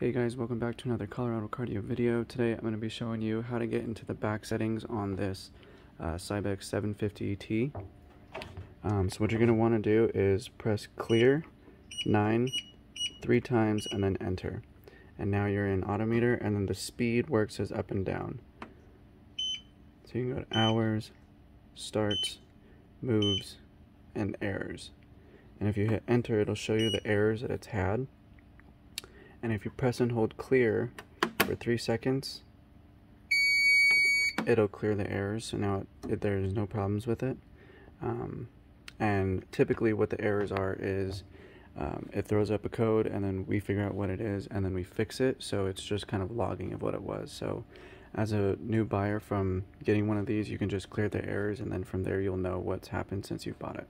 Hey guys, welcome back to another Colorado Cardio video. Today I'm going to be showing you how to get into the back settings on this uh, Cybex 750T. Um, so what you're going to want to do is press clear 9 three times and then enter. And now you're in Odometer and then the speed works as up and down. So you can go to hours, starts, moves, and errors. And if you hit enter, it'll show you the errors that it's had and if you press and hold clear for three seconds it'll clear the errors. So now it, it, there's no problems with it. Um, and typically what the errors are is um, it throws up a code and then we figure out what it is and then we fix it. So it's just kind of logging of what it was. So as a new buyer from getting one of these you can just clear the errors and then from there you'll know what's happened since you bought it